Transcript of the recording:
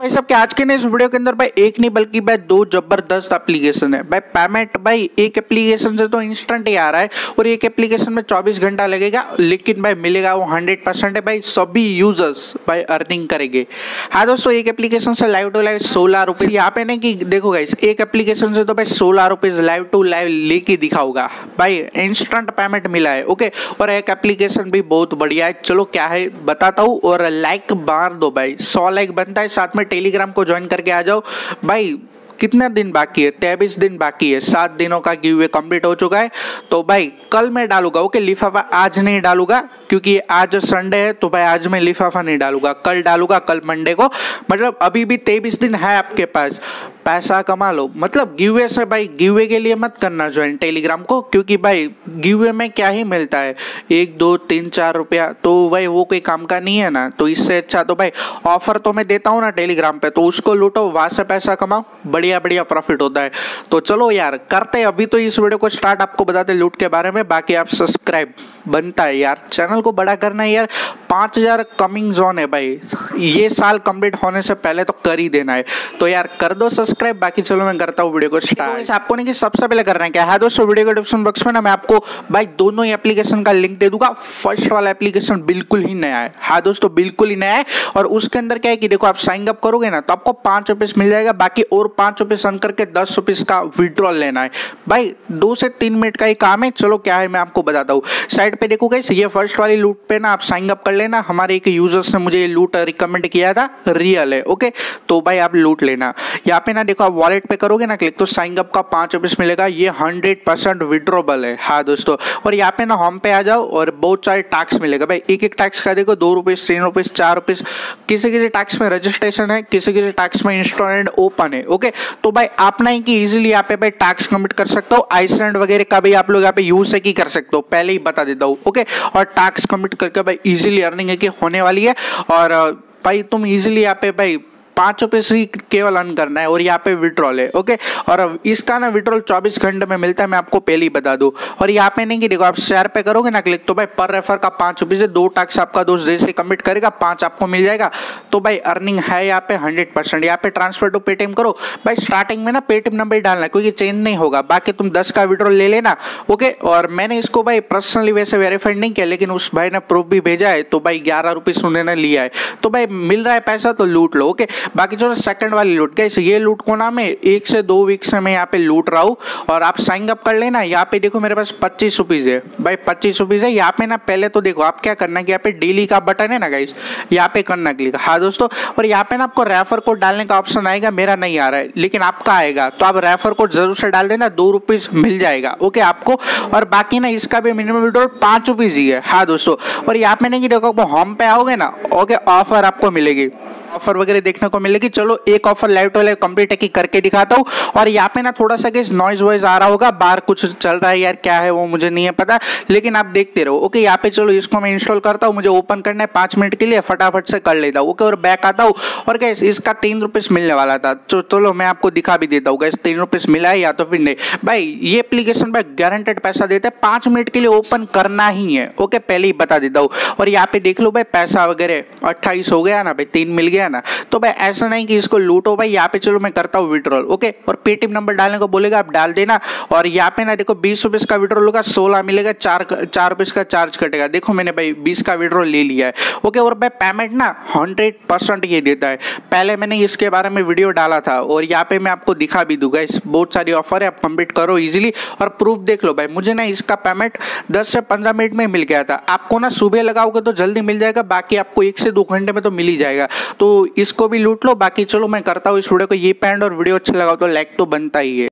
भाई साहब के आज के इस वीडियो के अंदर भाई एक नहीं बल्कि भाई दो ज़बरदस्त एप्लीकेशन है। भाई पेमेंट भाई एक एप्लीकेशन से तो इंस्टेंट ही आ रहा है और एक एप्लीकेशन में 24 घंटा लगेगा, लेकिन भाई मिलेगा वो 100 परसेंट है भाई, सभी यूज़र्स भाई अर्निंग करेंगे। हाँ दोस्तों, एक एप्लीकेशन से लाइव टू लाइव सोलह रुपये यहाँ पे नहीं कि देखो गाइस एक एप्लीकेशन से तो भाई सोलह रुपीज़ लाइव टू लाइव लेके दिखाऊगा। भाई इंस्टेंट पेमेंट मिला है ओके और एक एप्लीकेशन भी बहुत बढ़िया है। चलो क्या है, बताता हूँ और लाइक मार दो भाई। सौ लाइक बनता है, साथ में टेलीग्राम को ज्वाइन करके आ जाओ। भाई, कितना दिन बाकी है? तेईस दिन बाकी है। सात दिनों का गिव वे कंप्लीट हो चुका है। तो भाई, कल मैं डालूँगा, ओके? लिफाफा आज नहीं डालूँगा, क्योंकि आज संडे है तो भाई आज मैं लिफाफा नहीं डालूँगा। कल डालूँगा, कल मंडे को। मतलब अभी भी तेईस दिन है आपके पास। पैसा कमा लो। मतलब गिवे से भाई, गिवे के लिए मत करना ज्वाइन टेलीग्राम को, क्योंकि भाई, गिवे में क्या ही मिलता है? एक, दो, तीन, चार रुपया तो भाई वो कोई काम का नहीं है ना। तो इससे अच्छा तो भाई ऑफ़र तो मैं देता हूँ ना टेलीग्राम पे तो उसको लूटो, वहाँ से पैसा कमाओ बढ़िया बढ़िया प्रॉफिट होता है। तो चलो यार, करते हैं। अभी तो इस वीडियो को स्टार्ट आपको बताते लूट के बारे में, बाकी आप सब्सक्राइब बनता है यार। चैनल को बड़ा करना है यार, पाँच हज़ार कमिंग जोन है भाई। ये साल कंप्लीट होने से पहले तो कर ही देना है। तो यार, कर दो सब्सक्राइब बाकी चलो मैं करता हूँ वीडियो को स्टार्ट तो आपको नहीं कि सबसे पहले करना क्या? है दोस्तों वीडियो के डिस्क्रिप्शन बॉक्स में ना मैं आपको भाई दोनों ही एप्लीकेशन का लिंक दे दूँगा। फ़र्स्ट वाला एप्लीकेशन बिल्कुल ही नया है। हाँ दोस्तों बिल्कुल ही नया है। और उसके अंदर क्या है कि देखो आप साइन अप करोगे ना तो आपको पाँच रुपीस मिल जाएगा। बाकी और पाँच रुपीस अन करके दस रुपीस का विड्रॉल लेना है। भाई दो से तीन मिनट का ही काम है। चलो क्या है मैं आपको बताता हूँ। साइड पे देखो गई ये फ़र्स्ट वाली लूट पे ना आप साइन अप कर लेना। हमारे एक यूज़र्स ने मुझे ये लूट रिकमेंड किया था रियल है ओके तो भाई आप लूट लेना। यहाँ पे ना देखो, आप वॉलेट पे करोगे ना क्लिक तो साइन अप का पाँच रुपीस मिलेगा। ये हंड्रेड परसेंट विड्रोबल है। हाँ दोस्तों, और यहाँ पे ना होम पे आ जाओ और बहुत सारे टैक्स मिलेगा। भाई एक एक टैक्स का देखो, दो रुपीज़ तीन रुपीज़ चार रुपीज़ किसी किसी टैक्स में रजिस्ट्रेशन है किसी किसी टैक्स में इंस्टॉलमेंट ओपन है ओके तो भाई, आप ना कि इजिली यहाँ पे, भाई टैक्स कमिट कर सकते हो। आइसलैंड वगैरह का भी आप लोग यहाँ पे यूज़ ही कर सकते हो, पहले ही बता देता हूँ ओके और टैक्स कमिट करके भाई इजीली अर्निंग है कि होने वाली है। और, भाई, तुम इजीली यहाँ पे, भाई पाँच रुपये से केवल अर्न करना है और यहाँ पे विड्रॉल है ओके और इसका ना विड्रॉल चौबीस घंटे में मिलता है, मैं आपको पहले ही बता दूँ। और यहाँ पे नहीं कि देखो, आप शेयर पे करोगे ना क्लिक तो भाई पर रेफर का पाँच रुपये से दो टैक्स आपका दोस्त जैसे कमिट करेगा, पाँच आपको मिल जाएगा। तो भाई अर्निंग है यहाँ पे हंड्रेड परसेंट यहाँ पे ट्रांसफ़र टू पेटीएम करो। भाई स्टार्टिंग में ना पेटीएम नंबर डालना क्योंकि चेंज नहीं होगा। बाकी तुम दस का विड्रॉल ले लेना ओके और मैंने इसको भाई पर्सनली वैसे वेरीफाइड नहीं किया, लेकिन उस भाई ने प्रूफ भी भेजा है तो भाई ग्यारह रुपीज़ उन्होंने लिया है। तो भाई मिल रहा है पैसा तो लूट लो ओके बाकी जो सेकंड वाली लूट गई ये लूट को ना मैं एक से दो वीक से मैं यहाँ पे लूट रहा हूँ और आप साइन अप कर लेना, यहाँ पे देखो मेरे पास पच्चीस रुपीज़ है। भाई पच्चीस रुपीज़ है, यहाँ पे ना पहले तो देखो आप क्या करना है यहाँ पे डेली का बटन है ना गाइस यहाँ पे करना क्लिक हाँ दोस्तों, और यहाँ पे ना आपको रेफर कोड डालने का ऑप्शन आएगा, मेरा नहीं आ रहा है, लेकिन आपका आएगा तो आप रेफर कोड ज़रूर से डाल देना, दो रुपीज़ मिल जाएगा ओके आपको? और बाकी ना इसका भी मिनिमम विड्रॉल पाँच रुपीज़ ही है। हाँ दोस्तों, और यहाँ पे नहीं देखो होम पे आओगे ना ओके ऑफ़र आपको मिलेगी। ऑफ़र वगैरह देखने को मिलेगी। चलो, एक offer live to live complete है करके दिखाता हूँ। और यहाँ पे ना थोड़ा सा नॉइज़ वॉइज आ रहा होगा। बाहर कुछ चल रहा है यार, क्या है वो मुझे नहीं है पता। लेकिन आप देखते रहो ओके यहाँ पे चलो, इसको मैं इंस्टॉल करता हूँ। मुझे ओपन करना है पाँच मिनट के लिए, फटाफट से कर लेता हूँ। ओके और बैक आता हूँ। और गैस इसका तीन मिलने वाला था। तो चलो, मैं आपको दिखा भी देता हूँ। गैस तीन रुपीज़ मिला है या तो फिर नहीं। भाई, ये एप्लीकेशन भाई गारंटेड पैसा देता है। पाँच मिनट के लिए ओपन करना ही है। ओके पहले ही बता देता हूँ। और यहाँ पे देख लो भाई, पैसा वगैरह अट्ठाईस हो गया ना भाई, तीन मिल गया ना तो भाई ऐसा नहीं कि इसको लूटो, भाई यहाँ पे चलो मैं करता हूँ विड्रॉल ओके और पेटीएम नंबर डालने को बोलेगा, आप डाल देना, और यहाँ पे ना देखो बीस रुपीज़ का विड्रॉल होगा, सोलह मिलेगा, चार चार रुपीज़ का चार्ज कटेगा। देखो मैंने भाई बीस का विड्रॉल ले लिया है ओके और भाई पेमेंट ना हंड्रेड परसेंट ये देता है। पहले मैंने इसके बारे में वीडियो डाला था, और यहाँ पे मैं आपको दिखा भी दूँगा इस बहुत सारी ऑफ़र है, आप कंप्लीट करो इजिली और प्रूफ देख लो भाई, मुझे ना इसका पेमेंट दस से पंद्रह मिनट में मिल गया था। आपको ना सुबह लगाओगे तो जल्दी मिल जाएगा, बाकी आपको एक से दो घंटे में तो मिल ही जाएगा। तो इसको भी लूट लो, बाकी चलो मैं करता हूँ इस वीडियो को। ये पैंड और वीडियो अच्छा लगा तो लाइक तो बनता ही है।